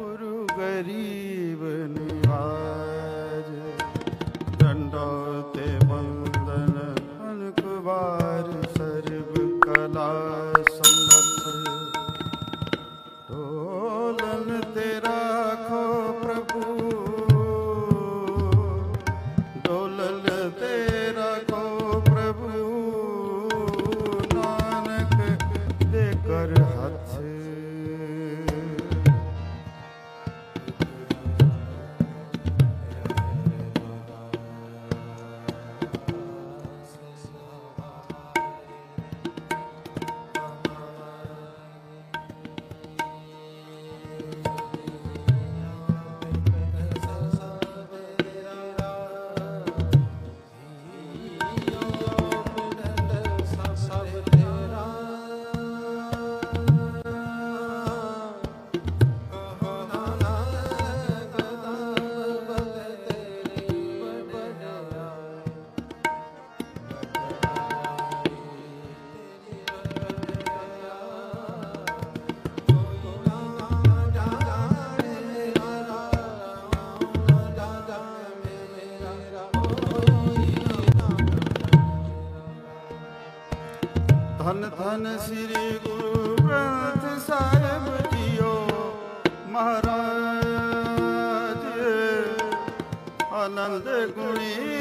गुरु गरीब निवास। ਧੰਨ ਸ੍ਰੀ ਗੁਰੂ ਗ੍ਰੰਥ ਸਾਹਿਬ ਜੀਓ ਮਹਾਰਾਜ ਆਨੰਦ ਗੁਣੀ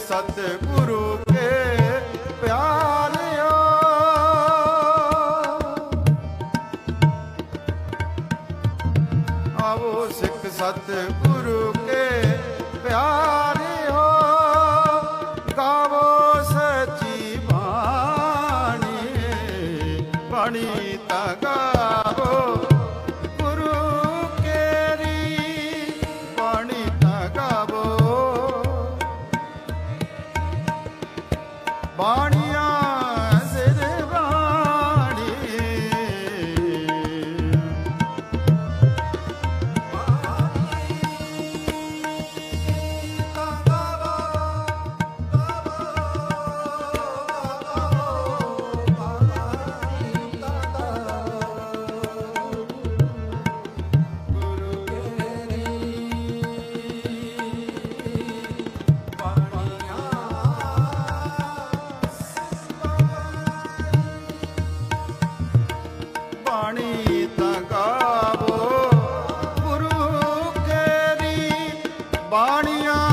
ਸਤਿਗੁਰੂ ਕੇ ਪਿਆਰਿਆ ਆਵੋ ਸਿੱਖ ਸਤ ਕੇ ਪਿਆਰ ਬਾਣੀਆਂ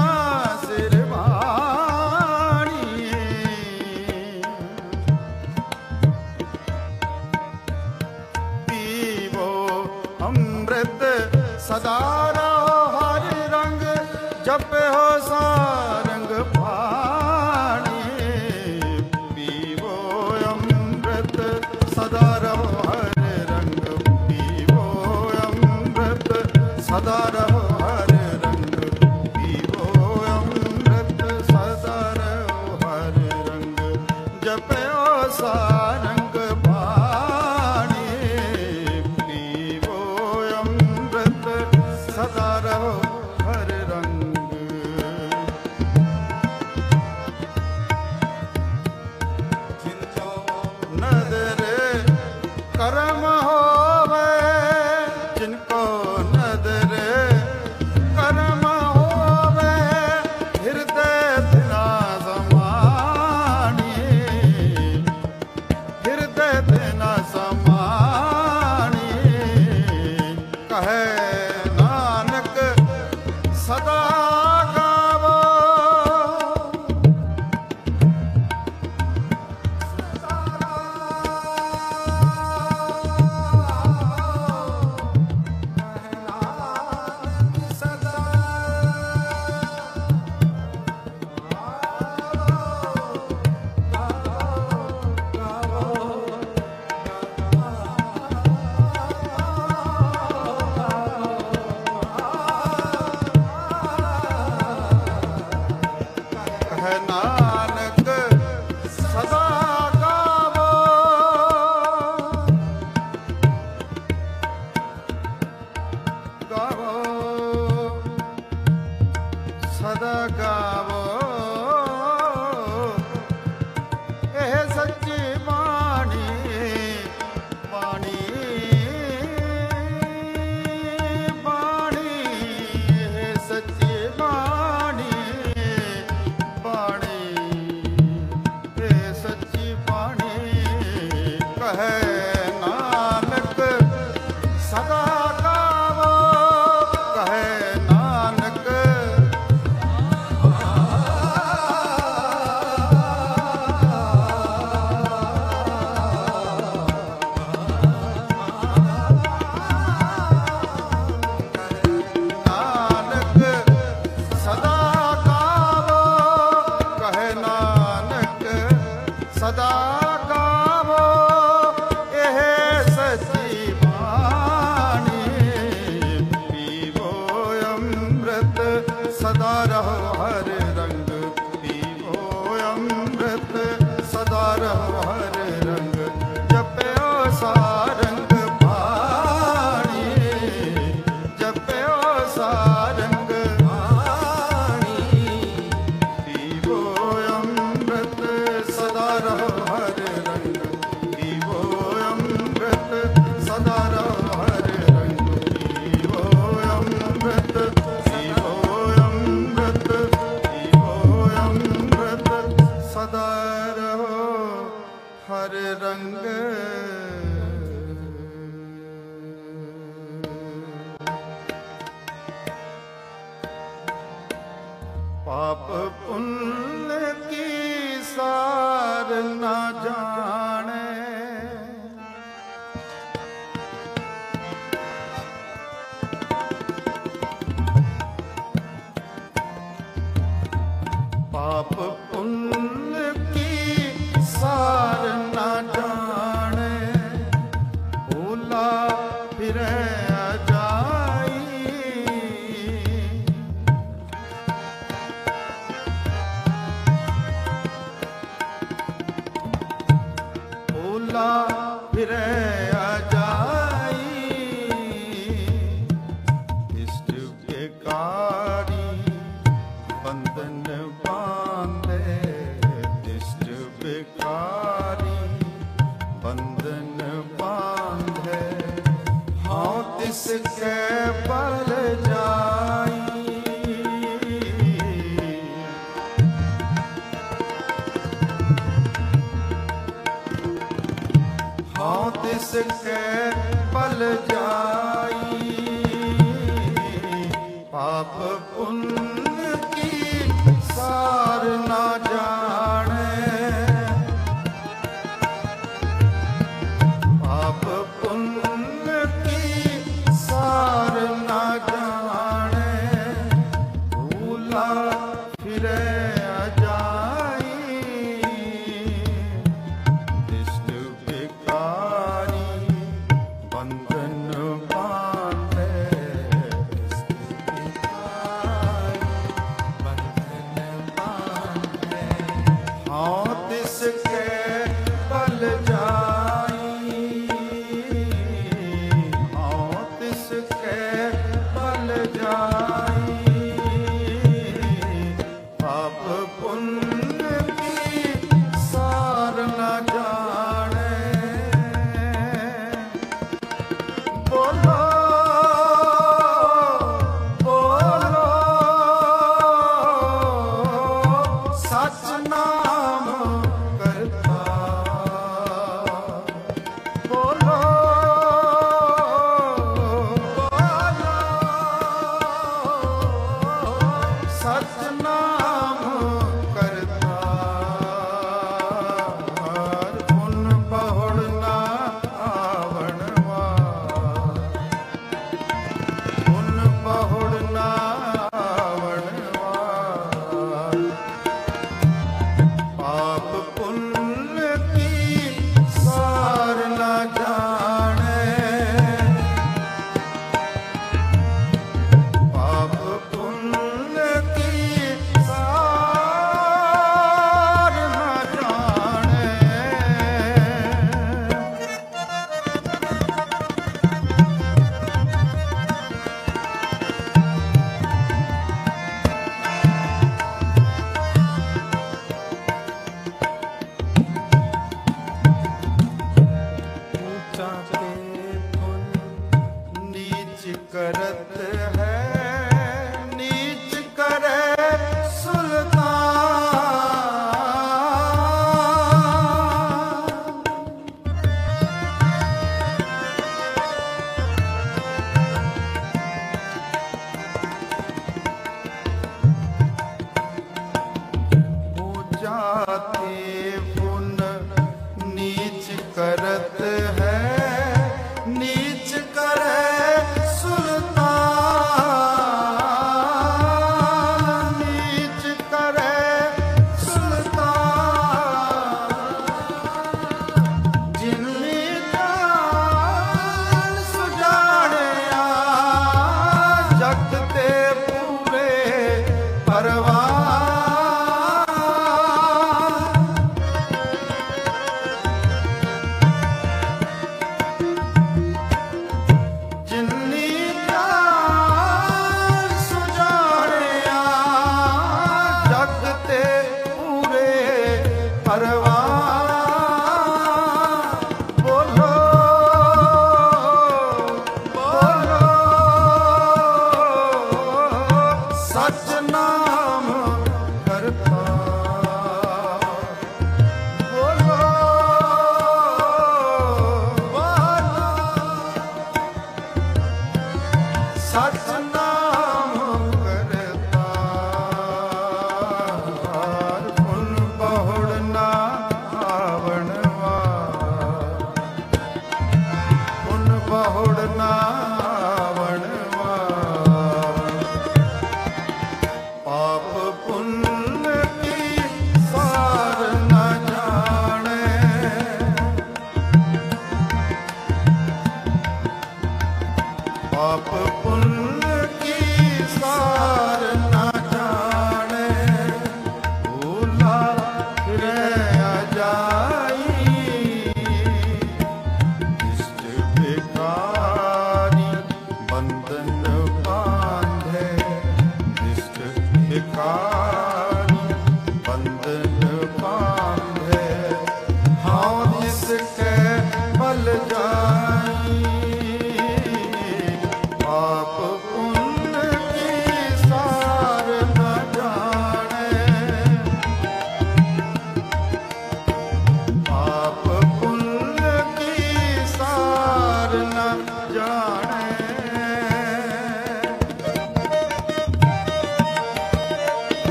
ਸਾਰ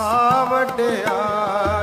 ਸਾਵਡਿਆਈ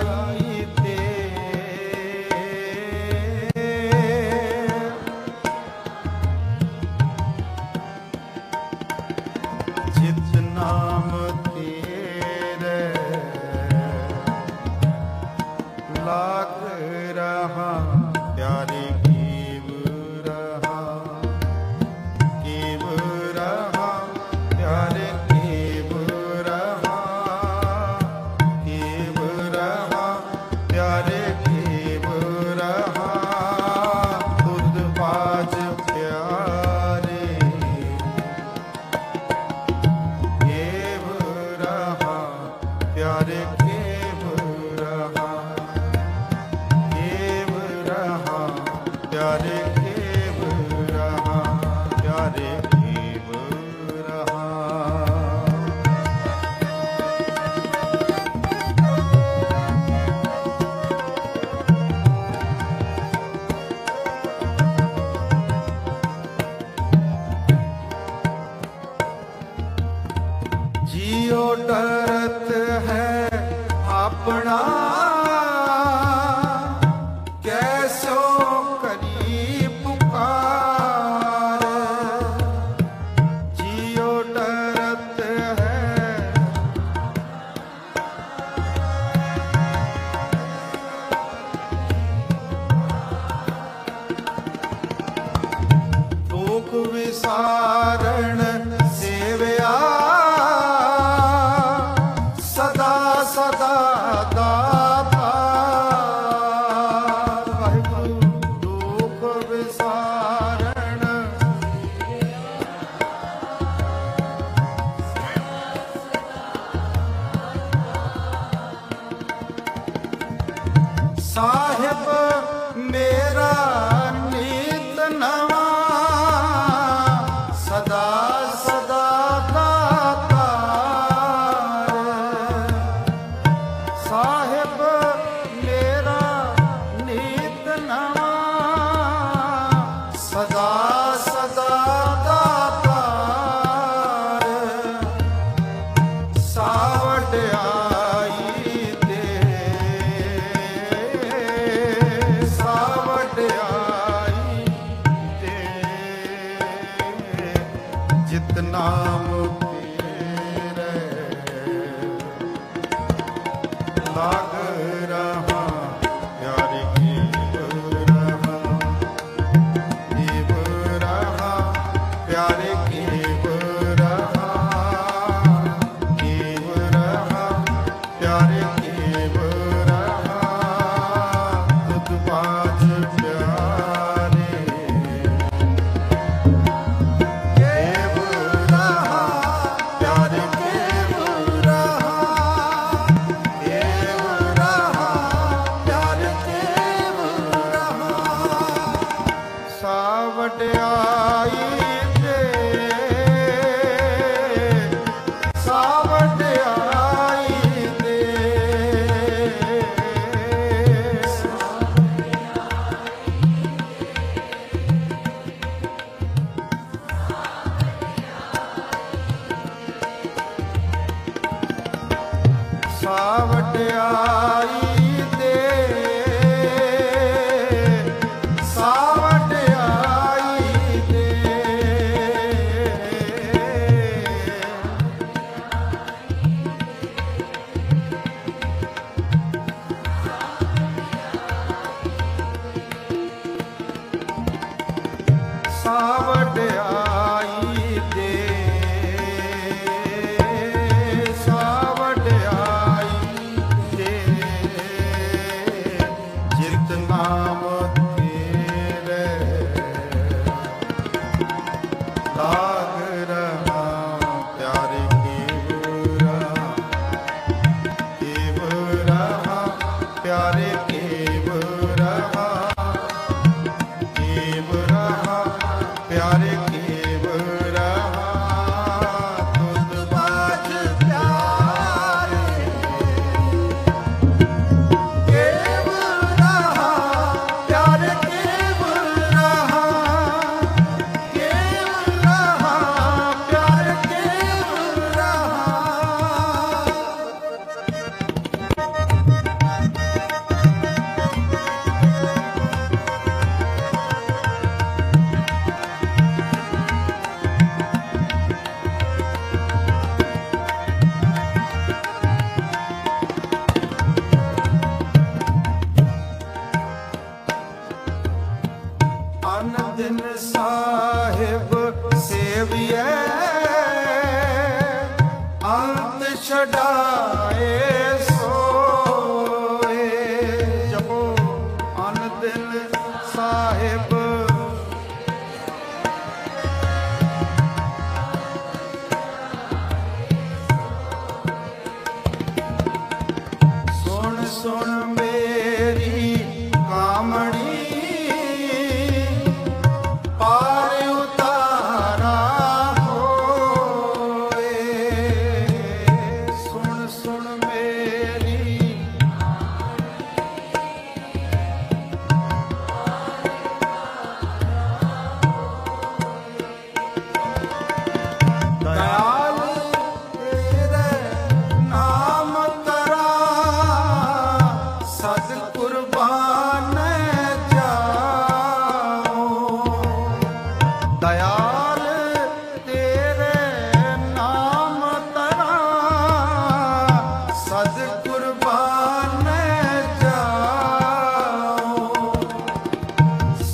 ਛਡਾਏ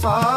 far.